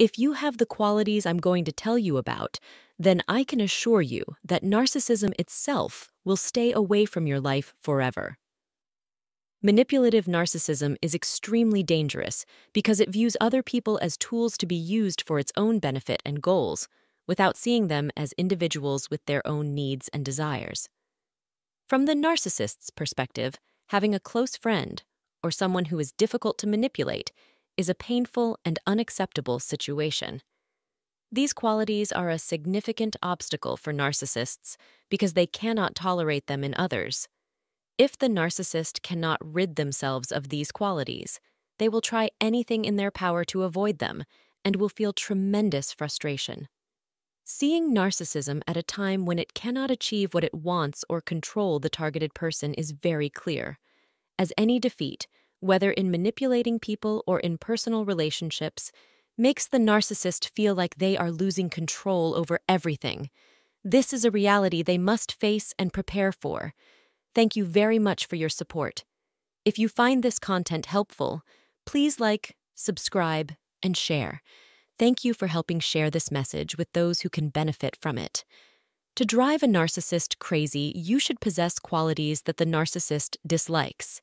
If you have the qualities I'm going to tell you about, then I can assure you that narcissism itself will stay away from your life forever. Manipulative narcissism is extremely dangerous because it views other people as tools to be used for its own benefit and goals, without seeing them as individuals with their own needs and desires. From the narcissist's perspective, having a close friend, or someone who is difficult to manipulate, is a painful and unacceptable situation. These qualities are a significant obstacle for narcissists because they cannot tolerate them in others. If the narcissist cannot rid themselves of these qualities, they will try anything in their power to avoid them and will feel tremendous frustration. Seeing narcissism at a time when it cannot achieve what it wants or control the targeted person is very clear. As any defeat, whether in manipulating people or in personal relationships, makes the narcissist feel like they are losing control over everything. This is a reality they must face and prepare for. Thank you very much for your support. If you find this content helpful, please like, subscribe, and share. Thank you for helping share this message with those who can benefit from it. To drive a narcissist crazy, you should possess qualities that the narcissist dislikes.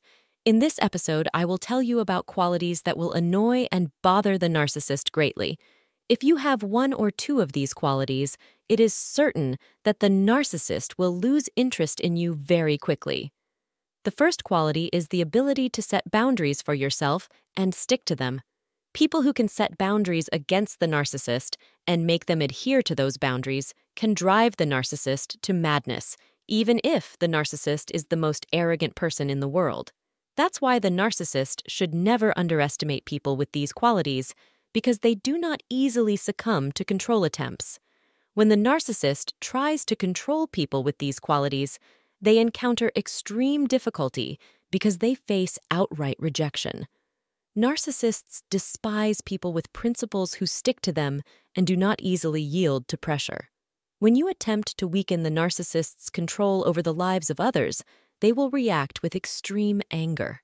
In this episode, I will tell you about qualities that will annoy and bother the narcissist greatly. If you have one or two of these qualities, it is certain that the narcissist will lose interest in you very quickly. The first quality is the ability to set boundaries for yourself and stick to them. People who can set boundaries against the narcissist and make them adhere to those boundaries can drive the narcissist to madness, even if the narcissist is the most arrogant person in the world. That's why the narcissist should never underestimate people with these qualities because they do not easily succumb to control attempts. When the narcissist tries to control people with these qualities, they encounter extreme difficulty because they face outright rejection. Narcissists despise people with principles who stick to them and do not easily yield to pressure. When you attempt to weaken the narcissist's control over the lives of others, they will react with extreme anger.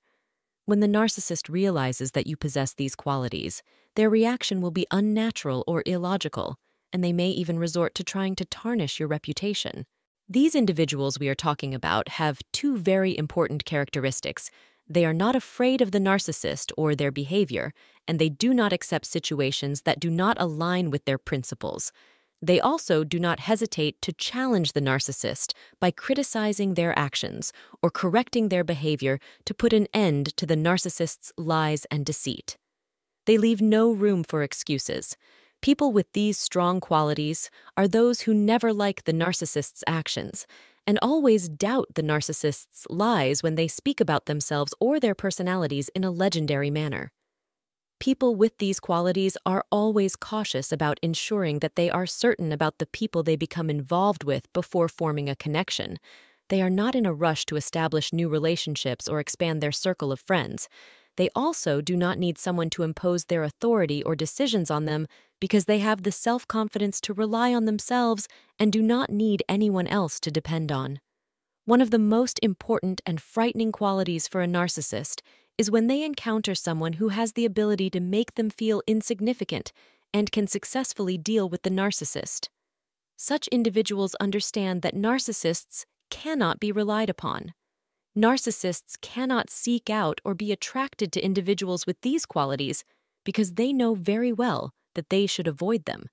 When the narcissist realizes that you possess these qualities, their reaction will be unnatural or illogical, and they may even resort to trying to tarnish your reputation. These individuals we are talking about have two very important characteristics. They are not afraid of the narcissist or their behavior, and they do not accept situations that do not align with their principles. They also do not hesitate to challenge the narcissist by criticizing their actions or correcting their behavior to put an end to the narcissist's lies and deceit. They leave no room for excuses. People with these strong qualities are those who never like the narcissist's actions and always doubt the narcissist's lies when they speak about themselves or their personalities in a legendary manner. People with these qualities are always cautious about ensuring that they are certain about the people they become involved with before forming a connection. They are not in a rush to establish new relationships or expand their circle of friends. They also do not need someone to impose their authority or decisions on them because they have the self confidence to rely on themselves and do not need anyone else to depend on. One of the most important and frightening qualities for a narcissist is when they encounter someone who has the ability to make them feel insignificant and can successfully deal with the narcissist. Such individuals understand that narcissists cannot be relied upon. Narcissists cannot seek out or be attracted to individuals with these qualities because they know very well that they should avoid them.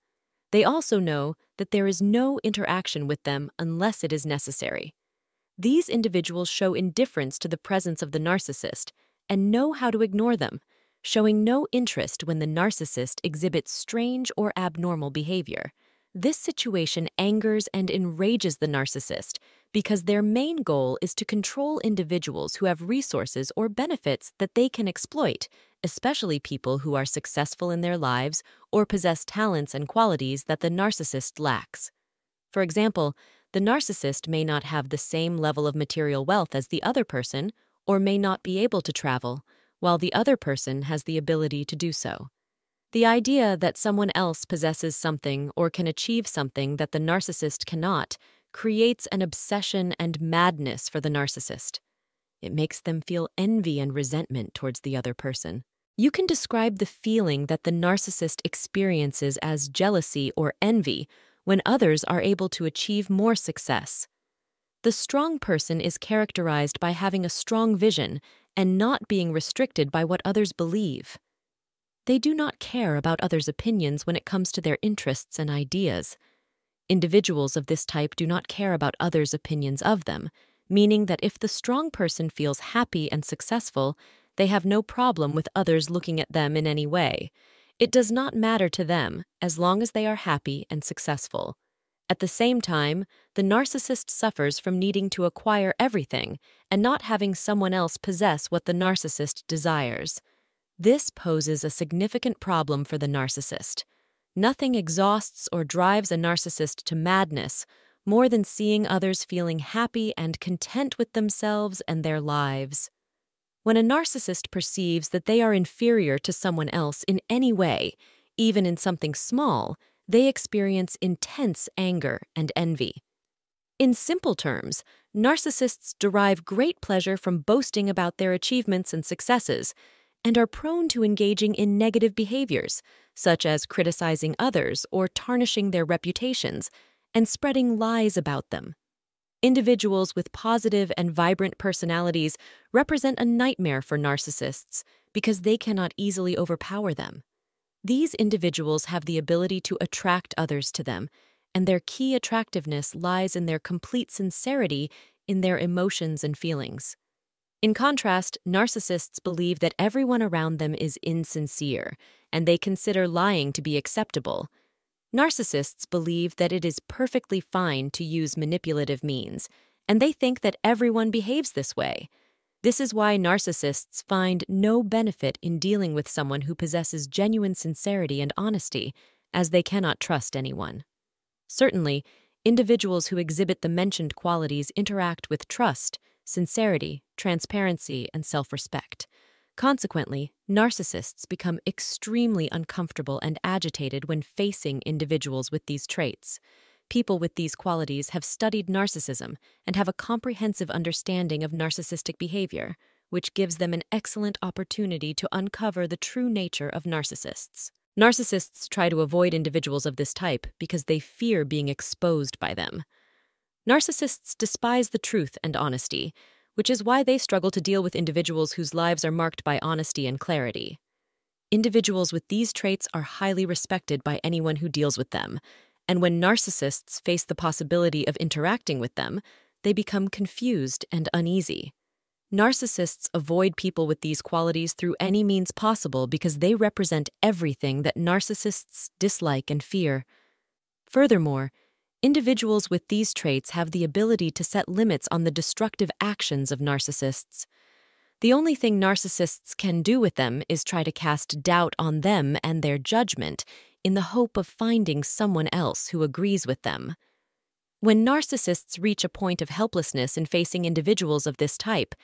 They also know that there is no interaction with them unless it is necessary. These individuals show indifference to the presence of the narcissist and know how to ignore them, showing no interest when the narcissist exhibits strange or abnormal behavior. This situation angers and enrages the narcissist because their main goal is to control individuals who have resources or benefits that they can exploit, especially people who are successful in their lives or possess talents and qualities that the narcissist lacks. For example, the narcissist may not have the same level of material wealth as the other person or may not be able to travel, while the other person has the ability to do so. The idea that someone else possesses something or can achieve something that the narcissist cannot creates an obsession and madness for the narcissist. It makes them feel envy and resentment towards the other person. You can describe the feeling that the narcissist experiences as jealousy or envy when others are able to achieve more success. The strong person is characterized by having a strong vision and not being restricted by what others believe. They do not care about others' opinions when it comes to their interests and ideas. Individuals of this type do not care about others' opinions of them, meaning that if the strong person feels happy and successful, they have no problem with others looking at them in any way. It does not matter to them as long as they are happy and successful. At the same time, the narcissist suffers from needing to acquire everything and not having someone else possess what the narcissist desires. This poses a significant problem for the narcissist. Nothing exhausts or drives a narcissist to madness more than seeing others feeling happy and content with themselves and their lives. When a narcissist perceives that they are inferior to someone else in any way, even in something small, they experience intense anger and envy. In simple terms, narcissists derive great pleasure from boasting about their achievements and successes and are prone to engaging in negative behaviors, such as criticizing others or tarnishing their reputations and spreading lies about them. Individuals with positive and vibrant personalities represent a nightmare for narcissists because they cannot easily overpower them. These individuals have the ability to attract others to them, and their key attractiveness lies in their complete sincerity in their emotions and feelings. In contrast, narcissists believe that everyone around them is insincere, and they consider lying to be acceptable. Narcissists believe that it is perfectly fine to use manipulative means, and they think that everyone behaves this way. This is why narcissists find no benefit in dealing with someone who possesses genuine sincerity and honesty, as they cannot trust anyone. Certainly, individuals who exhibit the mentioned qualities interact with trust, sincerity, transparency, and self respect. Consequently, narcissists become extremely uncomfortable and agitated when facing individuals with these traits. People with these qualities have studied narcissism and have a comprehensive understanding of narcissistic behavior, which gives them an excellent opportunity to uncover the true nature of narcissists. Narcissists try to avoid individuals of this type because they fear being exposed by them. Narcissists despise the truth and honesty, which is why they struggle to deal with individuals whose lives are marked by honesty and clarity. Individuals with these traits are highly respected by anyone who deals with them, and when narcissists face the possibility of interacting with them, they become confused and uneasy. Narcissists avoid people with these qualities through any means possible because they represent everything that narcissists dislike and fear. Furthermore, individuals with these traits have the ability to set limits on the destructive actions of narcissists. The only thing narcissists can do with them is try to cast doubt on them and their judgment in the hope of finding someone else who agrees with them. When narcissists reach a point of helplessness in facing individuals of this type,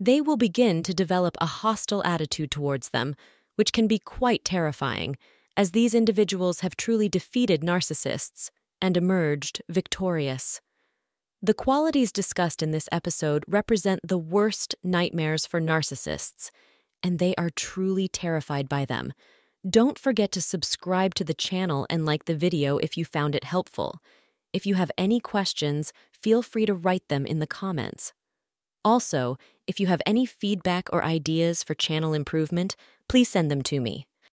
they will begin to develop a hostile attitude towards them, which can be quite terrifying, as these individuals have truly defeated narcissists and emerged victorious. The qualities discussed in this episode represent the worst nightmares for narcissists, and they are truly terrified by them. Don't forget to subscribe to the channel and like the video if you found it helpful. If you have any questions, feel free to write them in the comments. Also, if you have any feedback or ideas for channel improvement, please send them to me.